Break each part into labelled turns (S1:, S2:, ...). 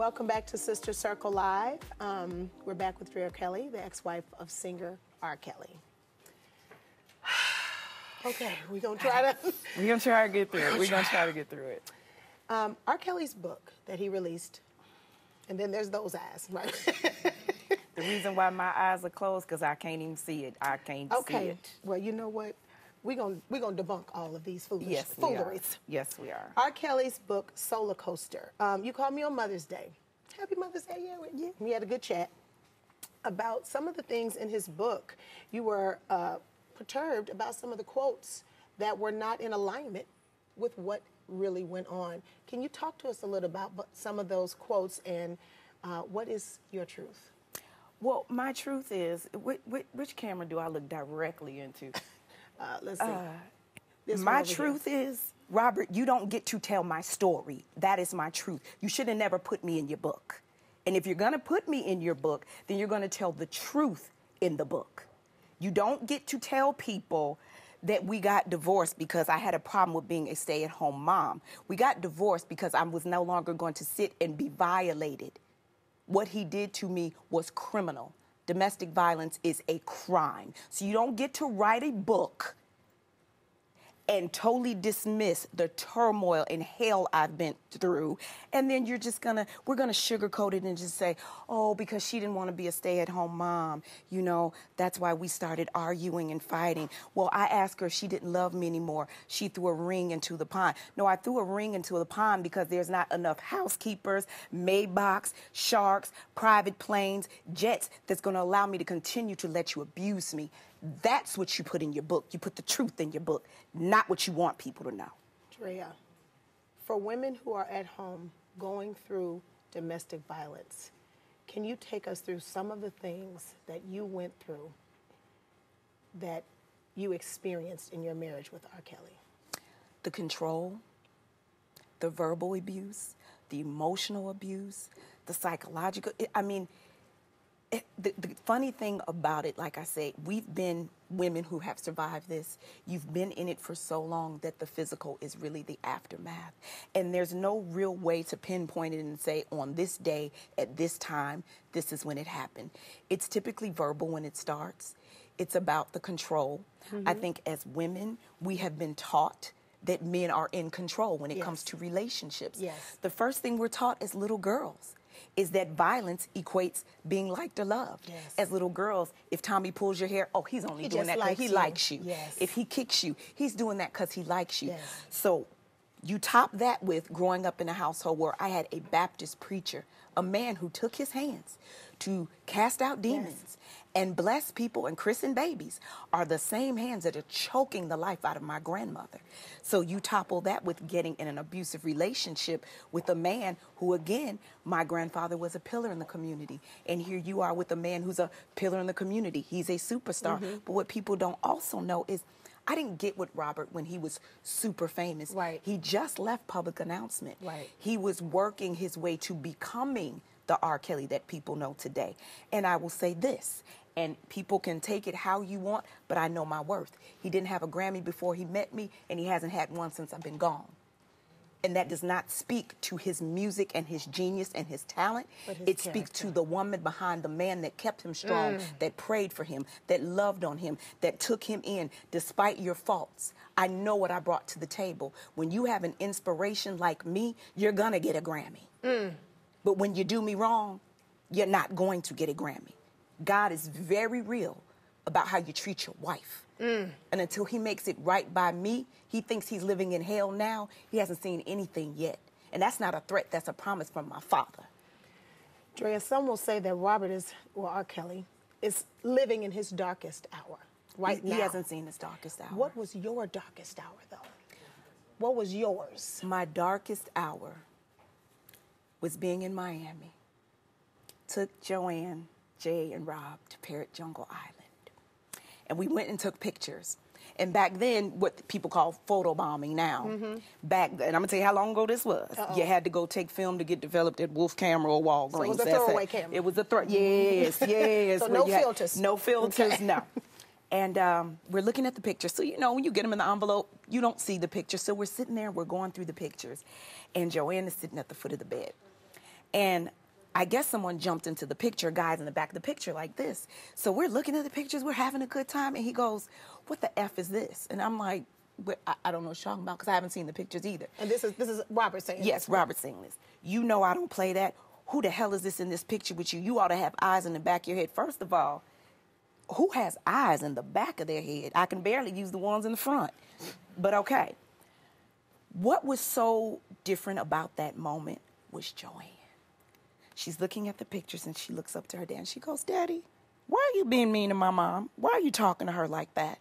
S1: Welcome back to Sister Circle Live. Um, we're back with Drea Kelly, the ex-wife of singer R. Kelly. okay, we're gonna try to.
S2: We're gonna try to get through it. We're gonna try to get through it.
S1: Um, R. Kelly's book that he released, and then there's those eyes, right?
S2: The reason why my eyes are closed because I can't even see it. I can't see it.
S1: okay.
S2: it.
S1: Well, you know what? We're gonna we're gonna debunk all of these foolish
S2: Yes, we are.
S1: fooleries.
S2: Yes, we are.
S1: R. Kelly's book, Soulacoaster. Um, you called me on Mother's Day. Happy Mother's Day, yeah. we- yeah. We had a good chat about some of the things in his book. You were uh, perturbed about some of the quotes that were not in alignment with what really went on. Can you talk to us a little about some of those quotes and uh, what is your truth?
S2: Well, my truth is, which, which camera do I look directly into?
S1: Uh, let's see. This
S2: my truth is, Robert, you don't get to tell my story. That is my truth. You should have never put me in your book. And if you're going to put me in your book, then you're going to tell the truth in the book. You don't get to tell people that we got divorced because I had a problem with being a stay at home mom. We got divorced because I was no longer going to sit and be violated. What he did to me was criminal. Domestic violence is a crime. So you don't get to write a book and totally dismiss the turmoil and hell I've been through. And then you're just gonna, we're gonna sugarcoat it and just say, oh, because she didn't wanna be a stay at home mom, you know, that's why we started arguing and fighting. Well, I asked her if she didn't love me anymore. She threw a ring into the pond. No, I threw a ring into the pond because there's not enough housekeepers, Maybachs, sharks, private planes, jets that's gonna allow me to continue to let you abuse me. That's what you put in your book. You put the truth in your book, not what you want people to know.
S1: Drea, for women who are at home going through domestic violence, can you take us through some of the things that you went through that you experienced in your marriage with R. Kelly?
S2: The control, the verbal abuse, the emotional abuse, the psychological. I mean, it, the, the funny thing about it, like I said, we've been women who have survived this. You've been in it for so long that the physical is really the aftermath. And there's no real way to pinpoint it and say, on this day, at this time, this is when it happened. It's typically verbal when it starts, it's about the control. I mm-hmm. think as women, we have been taught that men are in control when it comes to relationships.
S1: Yes.
S2: The first thing we're taught as little girls is that violence equates being liked or loved.
S1: Yes.
S2: As little girls, if Tommy pulls your hair, oh, he's only
S1: He
S2: doing that because he
S1: you.
S2: likes you.
S1: Yes.
S2: If he kicks you, he's doing that because he likes you.
S1: Yes.
S2: So you top that with growing up in a household where I had a Baptist preacher, a man who took his hands to cast out demons and bless people and christen babies are the same hands that are choking the life out of my grandmother. So you topple that with getting in an abusive relationship with a man who, again, my grandfather was a pillar in the community. And here you are with a man who's a pillar in the community. He's a superstar. Mm-hmm. But what people don't also know is I didn't get with Robert when he was super famous.
S1: Right.
S2: He just left public announcement.
S1: Right.
S2: He was working his way to becoming the R. Kelly that people know today. And I will say this, and people can take it how you want, but I know my worth. He didn't have a Grammy before he met me, and he hasn't had one since I've been gone. And that does not speak to his music and his genius and his talent.
S1: But his
S2: it speaks to the woman behind the man that kept him strong,
S1: Mm.
S2: that prayed for him, that loved on him, that took him in despite your faults. I know what I brought to the table. When you have an inspiration like me, you're going to get a Grammy.
S1: Mm.
S2: But when you do me wrong, you're not going to get a Grammy. God is very real about how you treat your wife.
S1: Mm.
S2: And until he makes it right by me, he thinks he's living in hell now. He hasn't seen anything yet. And that's not a threat, that's a promise from my father.
S1: Drea, some will say that Robert is, or R. Kelly, is living in his darkest hour right
S2: he,
S1: now.
S2: he hasn't seen his darkest hour.
S1: What was your darkest hour, though? What was yours?
S2: My darkest hour was being in Miami. Took Joanne, Jay, and Rob to Parrot Jungle Island. And we went and took pictures. And back then, what people call photo bombing now, back then, I'm gonna tell you how long ago this was. You had to go take film to get developed at Wolf Camera or Walgreens.
S1: It was a throwaway
S2: it.
S1: camera.
S2: It was a throw. Yes, yes.
S1: So no filters.
S2: no filters.
S1: Okay.
S2: No. And um, we're looking at the pictures. So, you know, when you get them in the envelope, you don't see the picture. So we're sitting there, we're going through the pictures. And Joanne is sitting at the foot of the bed. And I guess someone jumped into the picture, guys in the back of the picture like this. So we're looking at the pictures, we're having a good time, and he goes, "What the f is this?" And I'm like, I, I don't know what you're talking about because I haven't seen the pictures either.
S1: And this is this is Robert saying.
S2: Yes. Robert saying this. You know I don't play that. Who the hell is this in this picture with you? You ought to have eyes in the back of your head. First of all, who has eyes in the back of their head? I can barely use the ones in the front. But okay. What was so different about that moment was Joanne. She's looking at the pictures and she looks up to her dad and she goes, Daddy, why are you being mean to my mom? Why are you talking to her like that?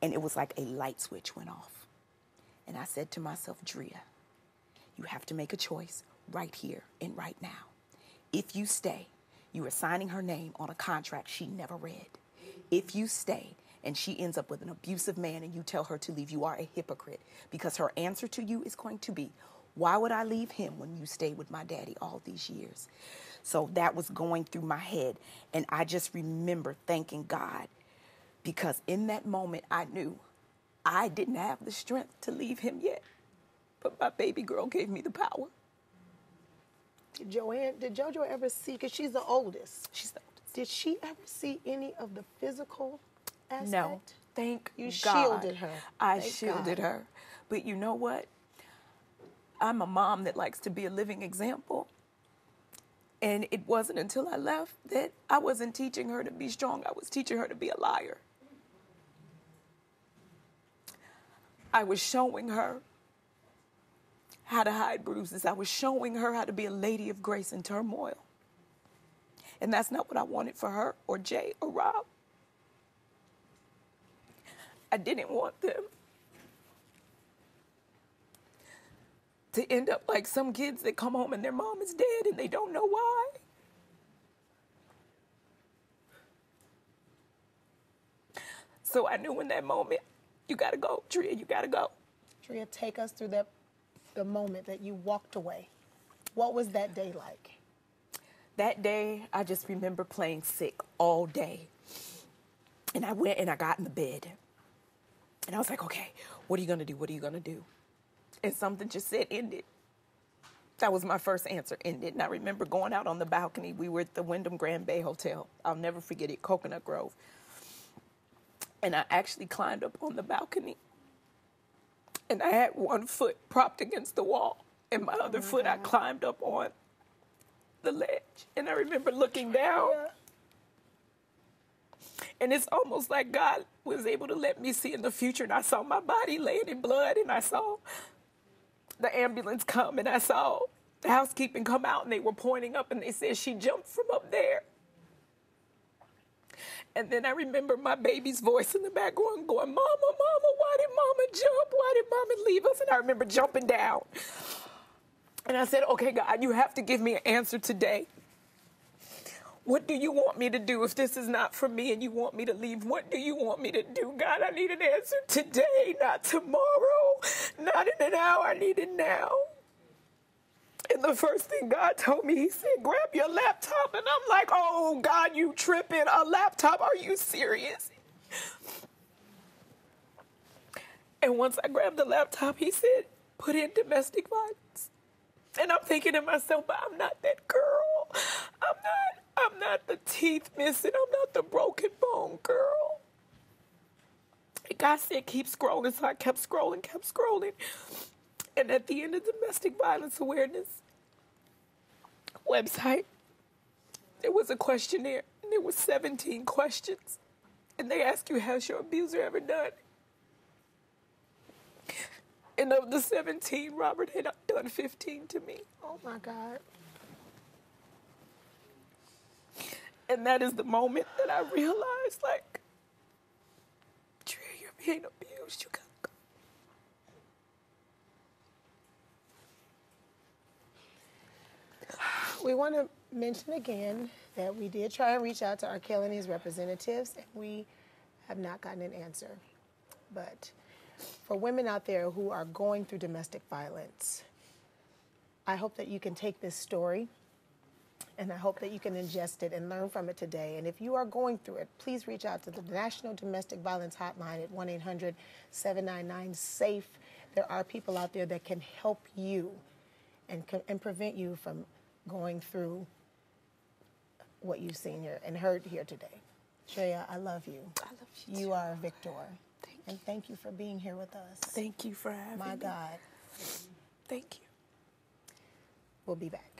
S2: And it was like a light switch went off. And I said to myself, Drea, you have to make a choice right here and right now. If you stay, you are signing her name on a contract she never read. If you stay and she ends up with an abusive man and you tell her to leave, you are a hypocrite because her answer to you is going to be, why would I leave him when you stayed with my daddy all these years? So that was going through my head. And I just remember thanking God because in that moment I knew I didn't have the strength to leave him yet. But my baby girl gave me the power.
S1: Did Joanne, did JoJo ever see, because she's the oldest.
S2: She's the oldest.
S1: Did she ever see any of the physical aspect?
S2: No. Thank
S1: you.
S2: God.
S1: shielded her.
S2: I
S1: Thank
S2: shielded
S1: God.
S2: her. But you know what? I'm a mom that likes to be a living example. And it wasn't until I left that I wasn't teaching her to be strong. I was teaching her to be a liar. I was showing her how to hide bruises. I was showing her how to be a lady of grace in turmoil. And that's not what I wanted for her or Jay or Rob. I didn't want them to end up like some kids that come home and their mom is dead and they don't know why. So I knew in that moment, you gotta go, Drea, you gotta go.
S1: Drea, take us through that, the moment that you walked away. What was that day like?
S2: That day, I just remember playing sick all day. And I went and I got in the bed. And I was like, okay, what are you gonna do? What are you gonna do? And something just said, end it. That was my first answer, end it. And I remember going out on the balcony. We were at the Wyndham Grand Bay Hotel. I'll never forget it, Coconut Grove. And I actually climbed up on the balcony. And I had one foot propped against the wall. And my other foot, I climbed up on the ledge. And I remember looking down. And it's almost like God was able to let me see in the future. And I saw my body laying in blood, and I saw the ambulance come, and I saw the housekeeping come out, and they were pointing up, and they said she jumped from up there. And then I remember my baby's voice in the background going, Mama, Mama, why did Mama jump? Why did Mama leave us? And I remember jumping down. And I said, Okay, God, you have to give me an answer today. What do you want me to do if this is not for me and you want me to leave? What do you want me to do? God, I need an answer today, not tomorrow, not in an hour. I need it now. And the first thing God told me, He said, grab your laptop. And I'm like, oh, God, you tripping. A laptop? Are you serious? And once I grabbed the laptop, He said, put in domestic violence. And I'm thinking to myself, but I'm not that girl. I'm not. I'm not the teeth missing. I'm not the broken bone girl. And God said, keep scrolling. So I kept scrolling, kept scrolling. And at the end of domestic violence awareness website, there was a questionnaire. And there was 17 questions. And they ask you, has your abuser ever done? And of the 17, Robert had done 15 to me.
S1: Oh my God.
S2: And that is the moment that I realized, like, Drea, you're being abused. You gotta go.
S1: We want to mention again that we did try and reach out to R. Kelly and his representatives, and we have not gotten an answer. But for women out there who are going through domestic violence, I hope that you can take this story and I hope that you can ingest it and learn from it today. And if you are going through it, please reach out to the National Domestic Violence Hotline at 1 800 799 SAFE. There are people out there that can help you and, and prevent you from going through what you've seen here and heard here today. Drea, I love you.
S2: I love you.
S1: You
S2: too.
S1: are a victor.
S2: Thank
S1: and you. thank you for being here with us.
S2: Thank you for having
S1: My
S2: me.
S1: My God.
S2: Thank you.
S1: We'll be back.